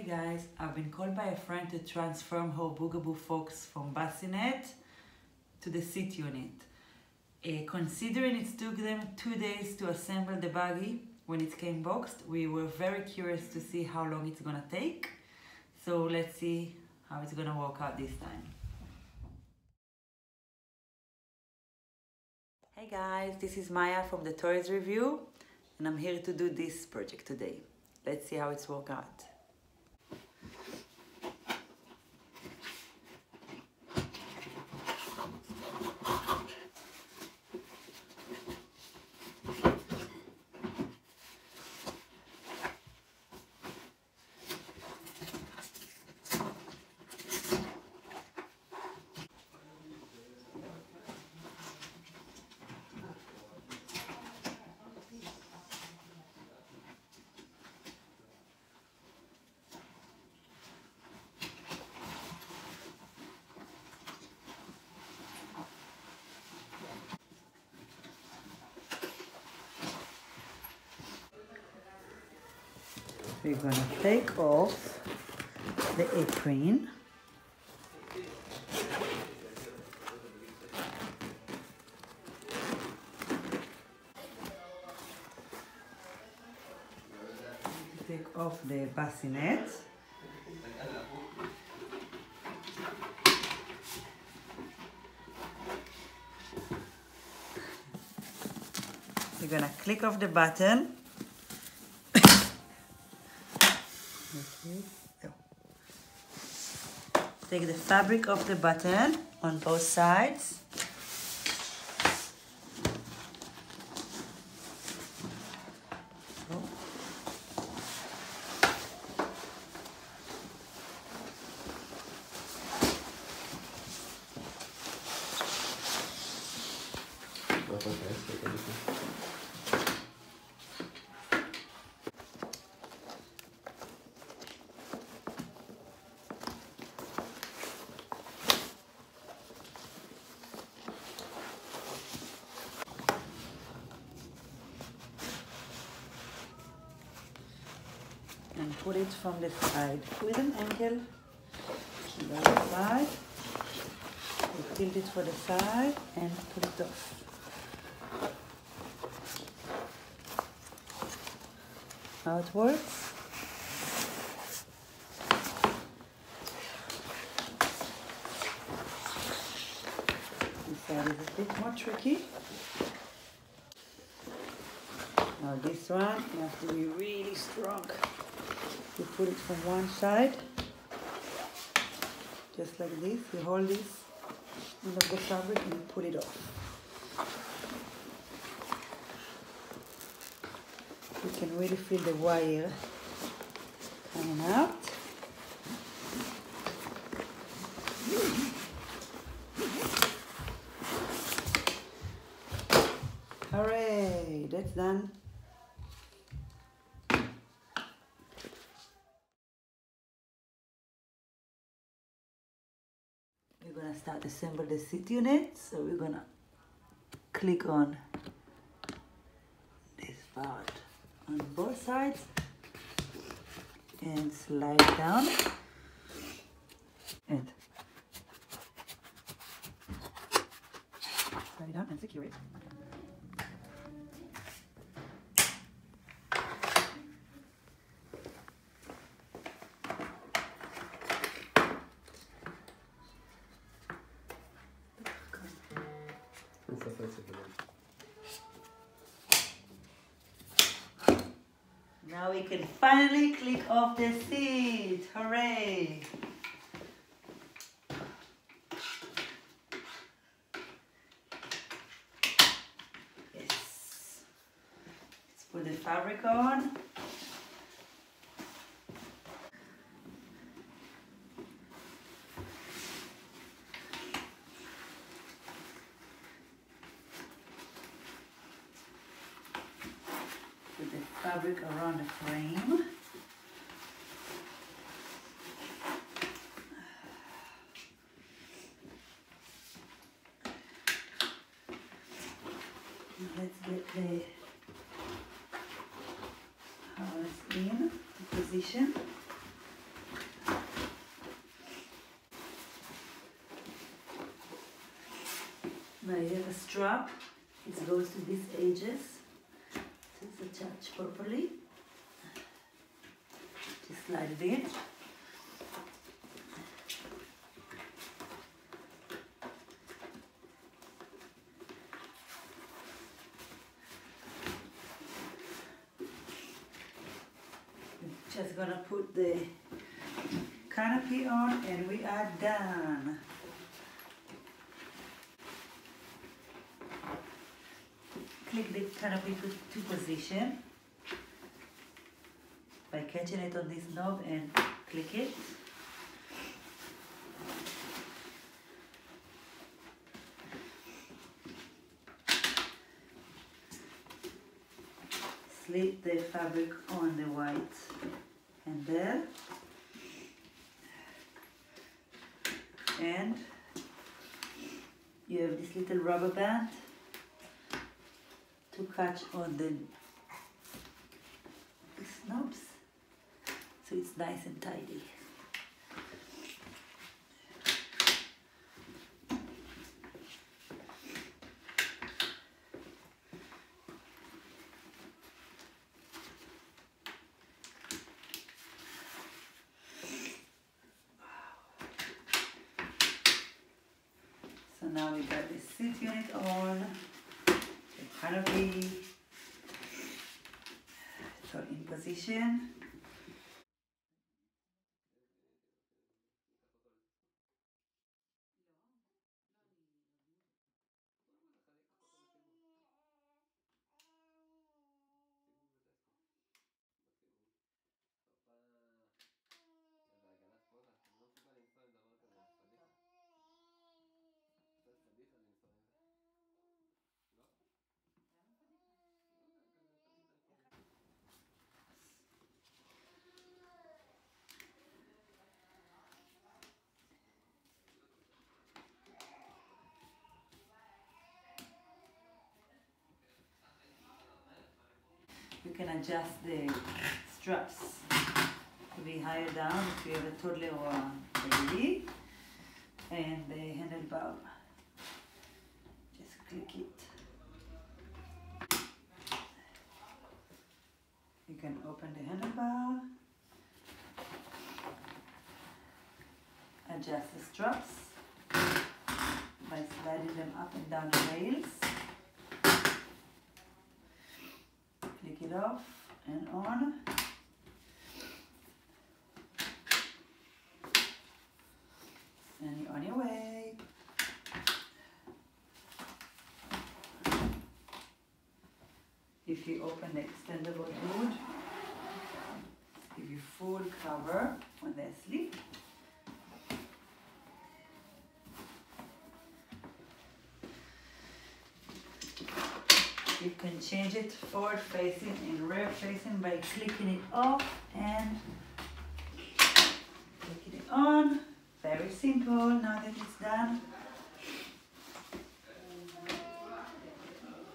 Hey guys, I've been called by a friend to transform her Bugaboo Fox from bassinet to the seat unit. Uh, considering it took them two days to assemble the buggy when it came boxed, we were very curious to see how long it's gonna take. So let's see how it's gonna work out this time. Hey guys, this is Maya from the Toys Review and I'm here to do this project today. Let's see how it's worked out. We're gonna take off the apron. Take off the bassinet. We're gonna click off the button Take the fabric of the button on both sides. and put it from the side with an angle. The other side. You tilt it for the side and put it off. How it works? This side is a bit more tricky. Now this one you have to be really strong you put it from one side just like this. You hold this end the fabric and you pull it off. You can really feel the wire coming out gonna start assemble the seat unit so we're gonna click on this part on both sides and slide down. And slide down and secure it Now we can finally click off the seat. Hooray! Yes. Let's put the fabric on. the hours in the position. Now you have a strap, it goes to these edges, to attach properly, just like this. Just gonna put the canopy on and we are done. Click the canopy to, to position by catching it on this knob and click it. Slip the fabric on the white handle and you have this little rubber band to catch on the knobs so it's nice and tidy. So now we got the seat unit on, the canopy, so in position. Can adjust the straps to be higher down if you have a toddler or a baby. And the handlebar, just click it. You can open the handlebar, adjust the straps by sliding them up and down the rails. Click it off and on. And you're on your way. If you open the extendable hood, give you full cover when they're asleep. Can change it forward facing and rear facing by clicking it off and clicking it on. Very simple now that it's done.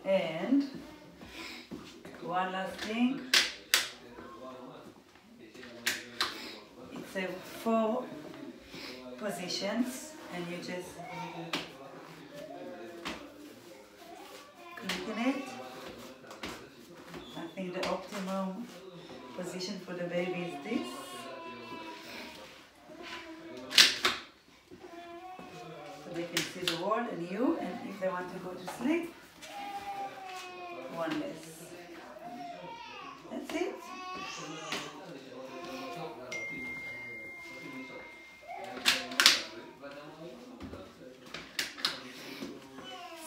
And one last thing. It's a four positions and you just click in it. Position for the baby is this. So they can see the wall and you, and if they want to go to sleep, one less. That's it.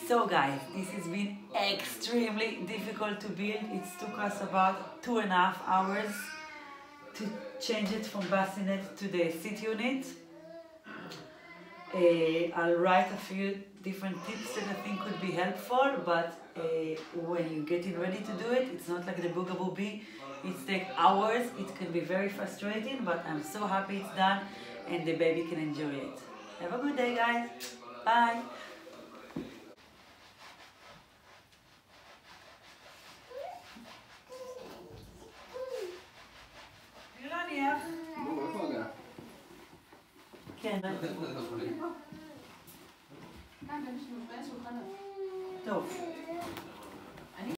So guys, this has been extremely difficult to build. It took us about two and a half hours to change it from bassinet to the seat unit. Uh, I'll write a few different tips that I think could be helpful, but uh, when you're getting ready to do it, it's not like the Bugaboo Bee. It takes hours, it can be very frustrating, but I'm so happy it's done and the baby can enjoy it. Have a good day guys. Bye.